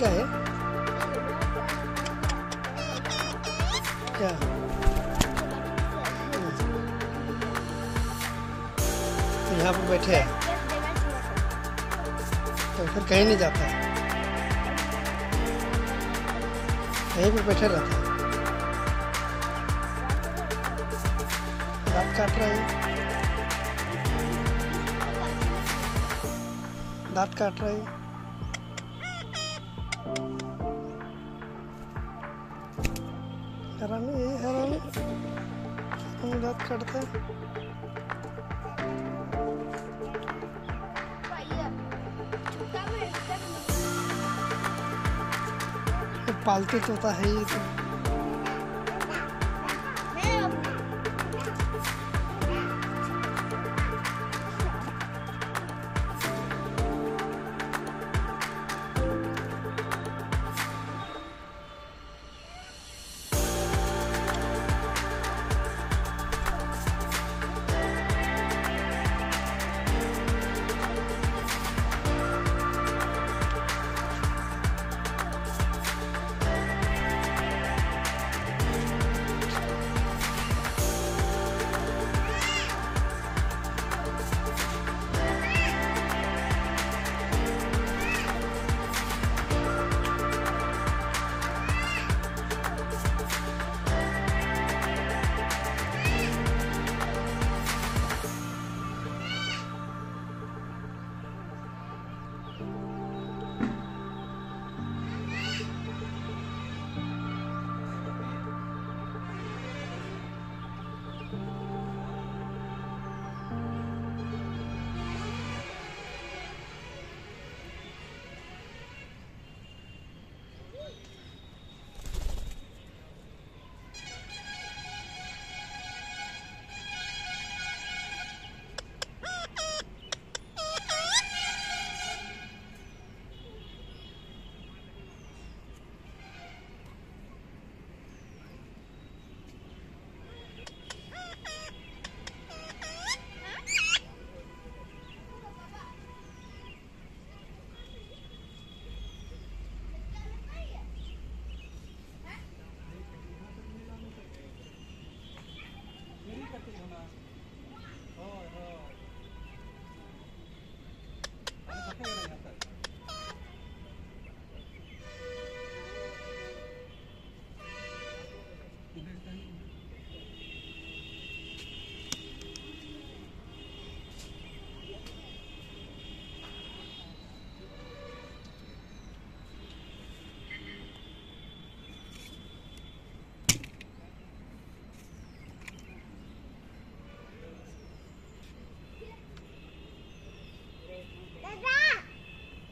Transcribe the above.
क्या है? क्या? तो यहाँ पर बैठे हैं। तो फिर कहीं नहीं जाता। है यहीं पर बैठे रहता है। दांत काट रहा है। दांत काट रहा है। हैरानी है हैरानी हम हैं। पालतू तोता है ये तो।